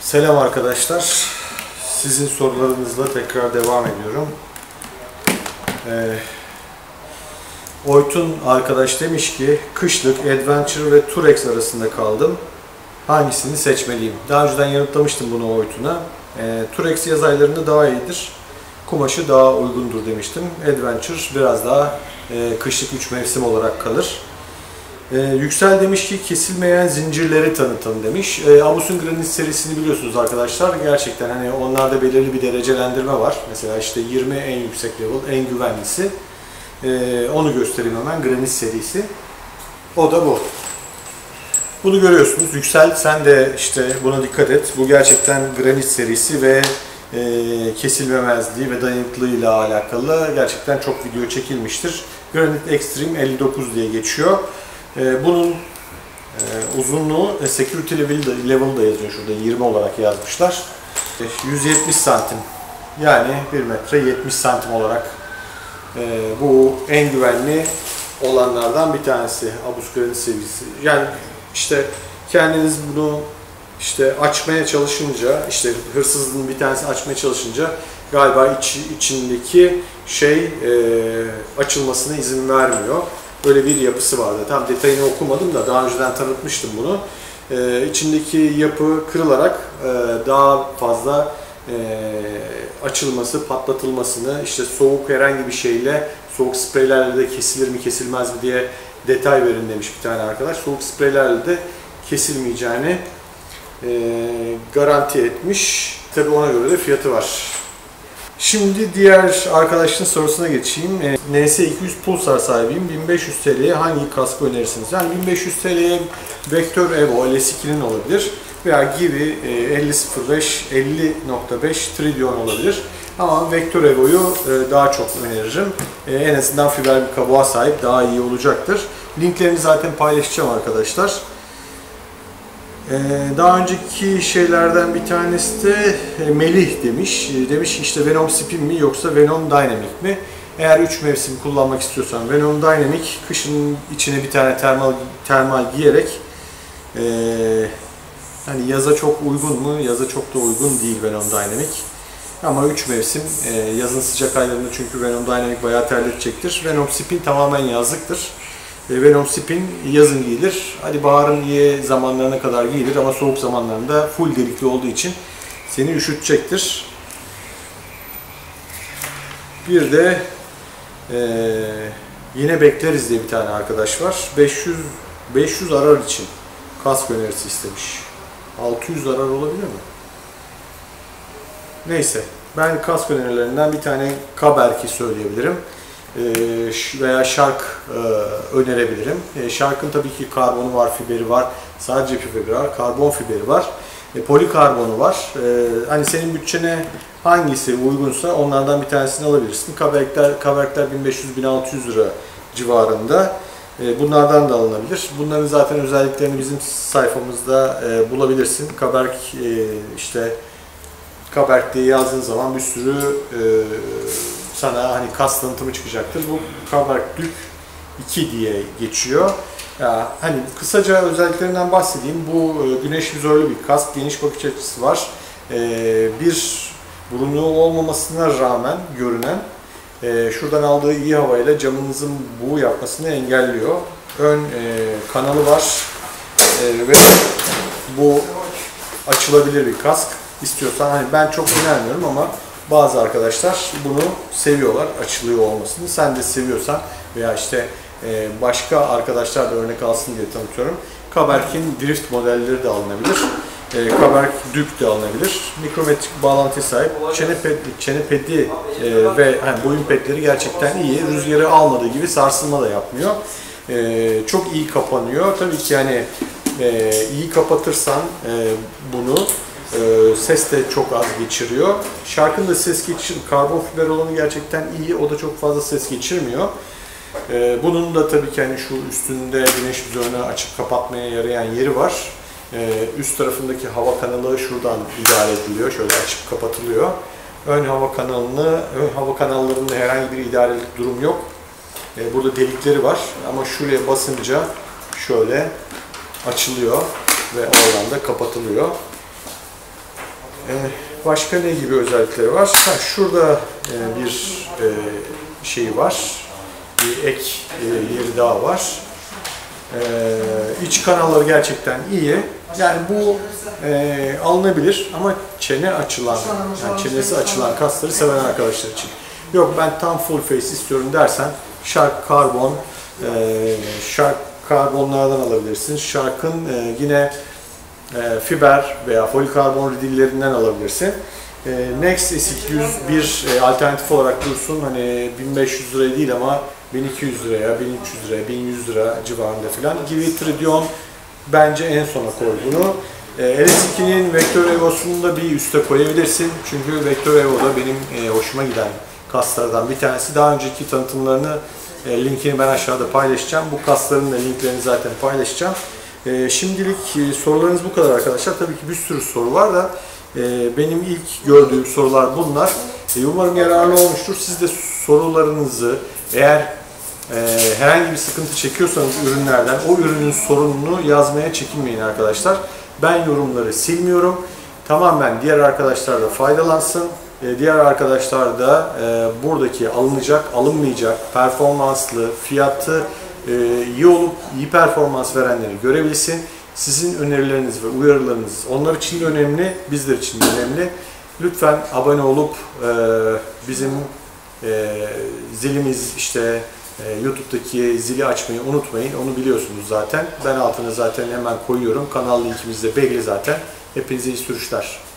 Selam arkadaşlar. Sizin sorularınızla tekrar devam ediyorum. Ee, Oytun arkadaş demiş ki kışlık Adventure ve Turex arasında kaldım. Hangisini seçmeliyim? Daha önceden yanıtlamıştım bunu Oytun'a. Ee, Turex yaz aylarında daha iyidir. Kumaşı daha uygundur demiştim. Adventure biraz daha e, kışlık 3 mevsim olarak kalır. Ee, Yüksel demiş ki kesilmeyen zincirleri tanıtın demiş. Ee, Abus'un Granit serisini biliyorsunuz arkadaşlar. Gerçekten hani onlarda belirli bir derecelendirme var. Mesela işte 20 en yüksek level, en güvenlisi. Ee, onu göstereyim hemen. Granit serisi. O da bu. Bunu görüyorsunuz. Yüksel sen de işte buna dikkat et. Bu gerçekten Granit serisi ve e, kesilmemezliği ve dayanıklılığıyla alakalı gerçekten çok video çekilmiştir. Granit Extreme 59 diye geçiyor. Ee, bunun e, uzunluğu e, security level, level da yazıyor şurada 20 olarak yazmışlar. E, 170 santim yani 1 metre 70 santim olarak e, bu en güvenli olanlardan bir tanesi Abus Granit seviyesi. Yani işte kendiniz bunu işte açmaya çalışınca işte hırsızlığın bir tanesi açmaya çalışınca galiba iç, içindeki şey e, açılmasına izin vermiyor. Böyle bir yapısı vardı. Tam detayını okumadım da daha önceden tanıtmıştım bunu. Ee, içindeki yapı kırılarak e, daha fazla e, açılması, patlatılmasını, işte soğuk herhangi bir şeyle, soğuk spreylerle de kesilir mi kesilmez mi diye detay verin demiş bir tane arkadaş. Soğuk spreylerle de kesilmeyeceğini e, garanti etmiş. Tabi ona göre de fiyatı var. Şimdi diğer arkadaşın sorusuna geçeyim. E, NS200 Pulsar sahibiyim. 1500 TL'ye hangi kaskı önerirsiniz? Yani 1500 TL'ye Vector Evo LS2'nin olabilir veya gibi 5005 50.5 Tridion olabilir. Ama Vector Evo'yu e, daha çok öneririm. E, en azından fiber bir kabuğa sahip daha iyi olacaktır. Linklerini zaten paylaşacağım arkadaşlar. Daha önceki şeylerden bir tanesi de Melih demiş. Demiş işte Venom Spin mi yoksa Venom Dynamic mi? Eğer 3 mevsim kullanmak istiyorsan Venom Dynamic kışın içine bir tane termal termal giyerek e, hani yaza çok uygun mu? Yaza çok da uygun değil Venom Dynamic. Ama 3 mevsim e, yazın sıcak aylarında çünkü Venom Dynamic bayağı terletecektir. Venom Spin tamamen yazlıktır. Venom Spin yazın giyilir. Hadi baharın iyi zamanlarına kadar giyilir ama soğuk zamanlarında full delikli olduğu için seni üşütecektir. Bir de e, yine bekleriz diye bir tane arkadaş var. 500 500 arar için kask önerisi istemiş. 600 arar olabilir mi? Neyse. Ben kask önerilerinden bir tane Kaberk'i söyleyebilirim veya şark önerebilirim. Şarkın tabii ki karbonu var, fiberi var. Sadece fiberi var, karbon fiberi var. Polikarbonu var. Hani senin bütçene hangisi uygunsa onlardan bir tanesini alabilirsin. Kaberkler, kaberkler 1500-1600 lira civarında. Bunlardan da alınabilir. Bunların zaten özelliklerini bizim sayfamızda bulabilirsin. Kaberk işte Kaberk diye yazdığın zaman bir sürü sana hani kas tanıtımı çıkacaktır. Bu Kaberk Dük 2 diye geçiyor. Hani kısaca özelliklerinden bahsedeyim. Bu e, güneş vizörlü bir kask, geniş bakış açısı var. Ee, bir burunluğu olmamasına rağmen görünen e, şuradan aldığı iyi havayla camınızın buğu yapmasını engelliyor. Ön e, kanalı var e, ve bu açılabilir bir kask. İstiyorsan hani ben çok önermiyorum ama bazı arkadaşlar bunu seviyorlar, açılıyor olmasını. Sen de seviyorsan veya işte e, başka arkadaşlar da örnek alsın diye tanıtıyorum. Kaberk'in drift modelleri de alınabilir. E, Kaberk Duke de alınabilir. Mikrometrik bağlantı sahip. Çene, ped, çene pedi e, ve yani boyun pedleri gerçekten iyi. Rüzgarı almadığı gibi sarsılma da yapmıyor. Çok iyi kapanıyor. Tabii ki yani iyi kapatırsan bunu ee, ses de çok az geçiriyor. Şarkın da ses geçir, karbon fiber olanı gerçekten iyi. O da çok fazla ses geçirmiyor. Ee, bunun da tabii ki hani şu üstünde güneş vizörünü açıp kapatmaya yarayan yeri var. Ee, üst tarafındaki hava kanalı şuradan idare ediliyor. Şöyle açıp kapatılıyor. Ön hava kanalını, ön hava kanallarında herhangi bir idarelik durum yok. Ee, burada delikleri var ama şuraya basınca şöyle açılıyor ve oradan da kapatılıyor. Ee, başka ne gibi özellikleri var? Ha, şurada e, bir e, şey var. Bir ek e, yeri daha var. Ee, iç kanalları gerçekten iyi. Yani bu alınabilir ama çene açılan, yani çenesi açılan kasları seven arkadaşlar için. Yok ben tam full face istiyorum dersen Shark Carbon, Shark Carbonlardan alabilirsin. Shark'ın yine e, fiber veya polikarbon ridillerinden alabilirsin. E, Next S200 bir e, alternatif olarak dursun. Hani 1500 liraya değil ama 1200 liraya, 1300 liraya, 1100 lira civarında falan. Gibi Tridion bence en sona koy bunu. E, LS2'nin Vector Evo'sunu da bir üste koyabilirsin. Çünkü Vector Evo da benim e, hoşuma giden kaslardan bir tanesi. Daha önceki tanıtımlarını e, linkini ben aşağıda paylaşacağım. Bu kasların da linklerini zaten paylaşacağım. E, şimdilik e, sorularınız bu kadar arkadaşlar. Tabii ki bir sürü soru var da e, benim ilk gördüğüm sorular bunlar. E, umarım yararlı olmuştur. Siz de sorularınızı eğer herhangi bir sıkıntı çekiyorsanız ürünlerden o ürünün sorununu yazmaya çekinmeyin arkadaşlar. Ben yorumları silmiyorum. Tamamen diğer arkadaşlar da faydalansın. Diğer arkadaşlar da buradaki alınacak, alınmayacak, performanslı, fiyatı iyi olup iyi performans verenleri görebilsin. Sizin önerileriniz ve uyarılarınız onlar için de önemli, bizler için de önemli. Lütfen abone olup e, bizim e, zilimiz işte e, YouTube'daki zili açmayı unutmayın. Onu biliyorsunuz zaten. Ben altına zaten hemen koyuyorum. Kanal linkimiz de belli zaten. Hepinize iyi sürüşler.